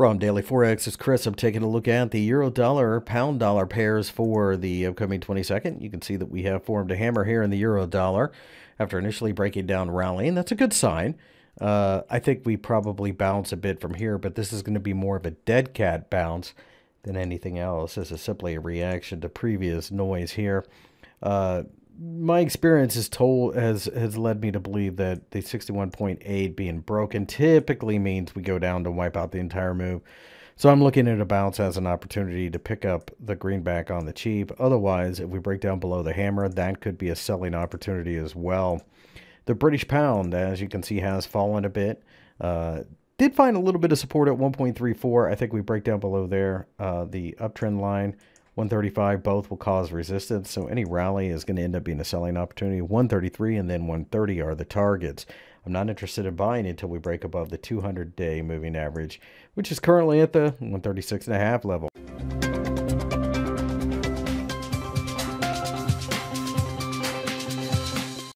From Daily Forex, it's Chris. I'm taking a look at the euro dollar pound dollar pairs for the upcoming 22nd. You can see that we have formed a hammer here in the euro dollar after initially breaking down rallying. That's a good sign. Uh, I think we probably bounce a bit from here, but this is going to be more of a dead cat bounce than anything else. This is simply a reaction to previous noise here. Uh, my experience has told has has led me to believe that the 61.8 being broken typically means we go down to wipe out the entire move. So I'm looking at a bounce as an opportunity to pick up the greenback on the cheap. Otherwise, if we break down below the hammer, that could be a selling opportunity as well. The British pound, as you can see, has fallen a bit. Uh, did find a little bit of support at 1.34. I think we break down below there. Uh, the uptrend line 135 both will cause resistance, so any rally is going to end up being a selling opportunity. 133 and then 130 are the targets. I'm not interested in buying until we break above the 200-day moving average, which is currently at the 136.5 level.